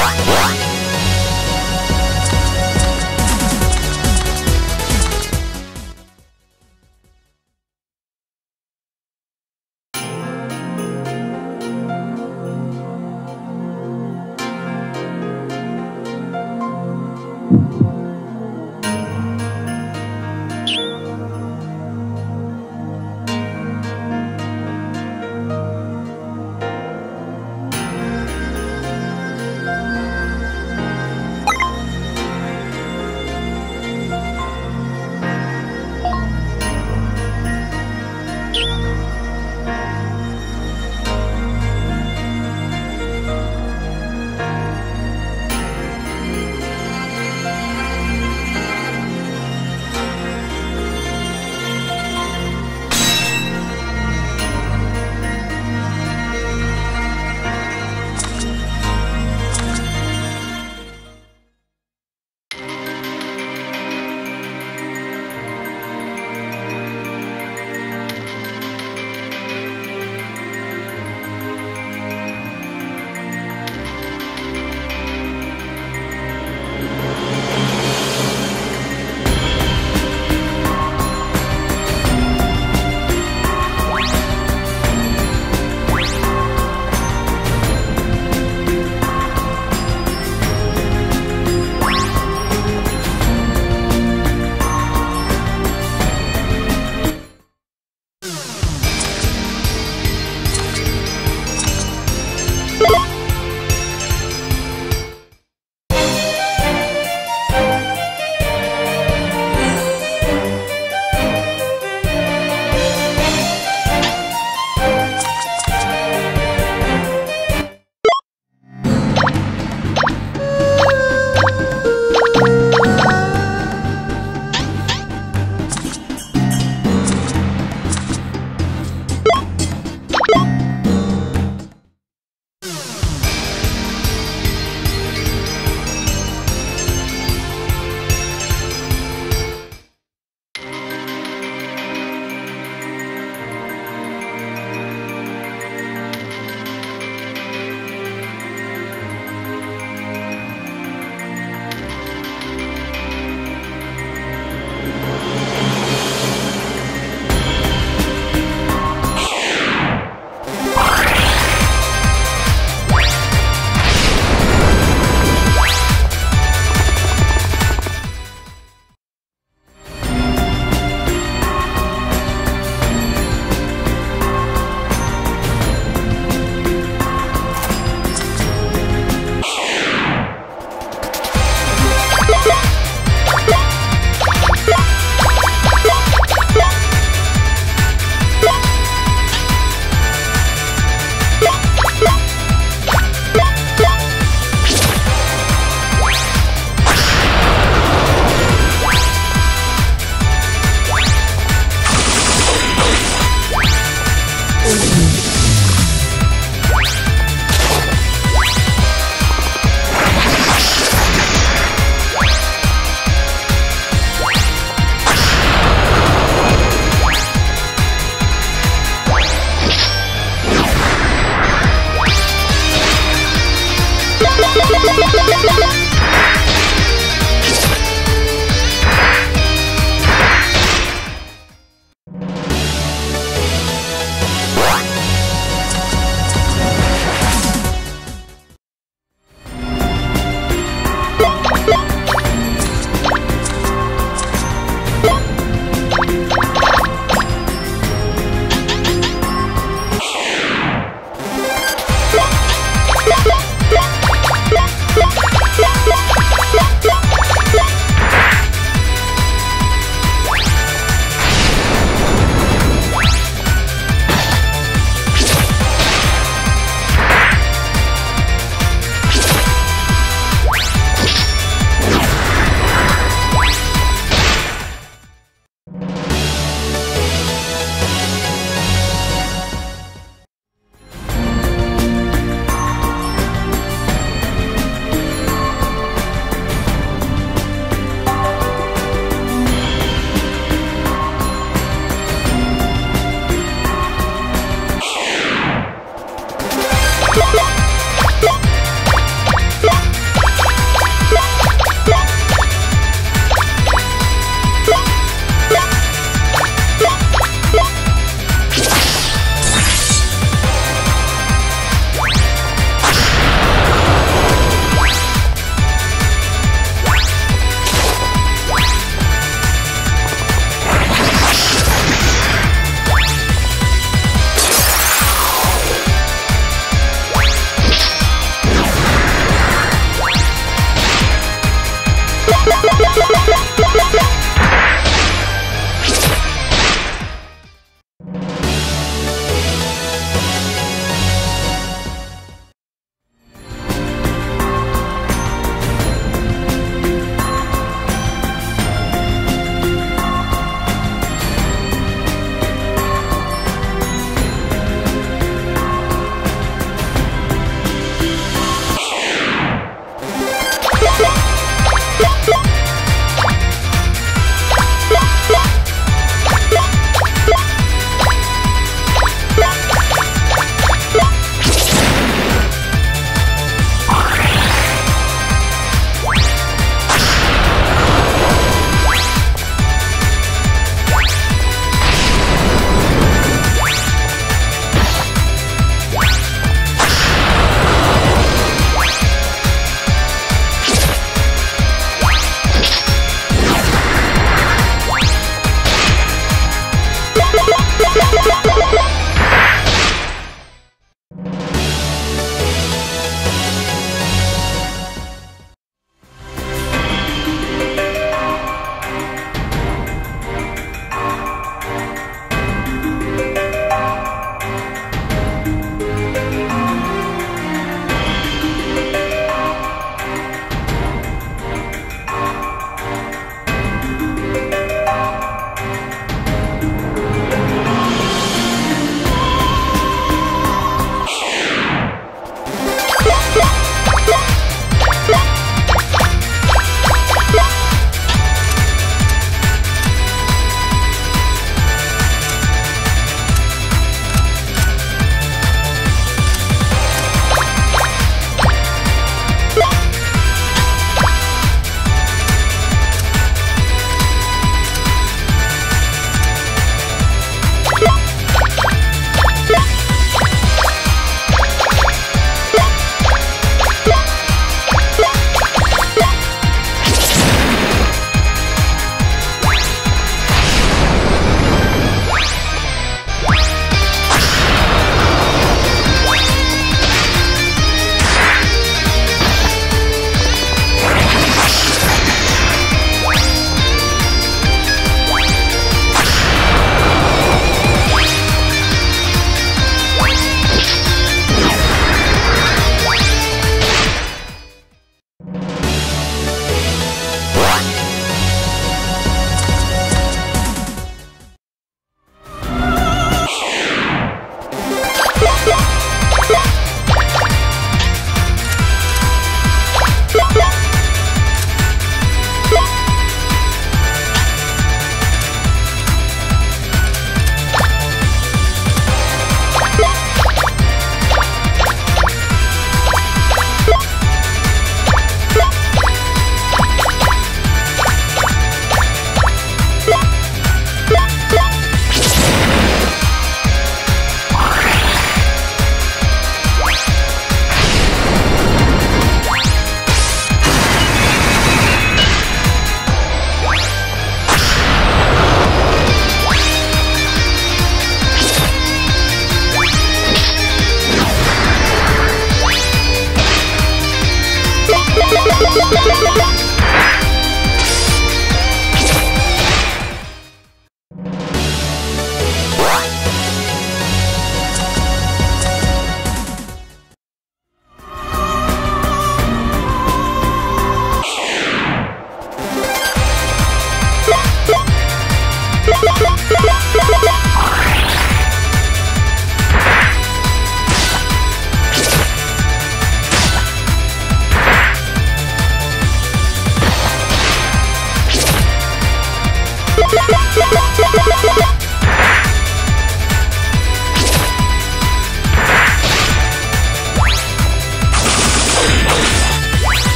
What?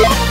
you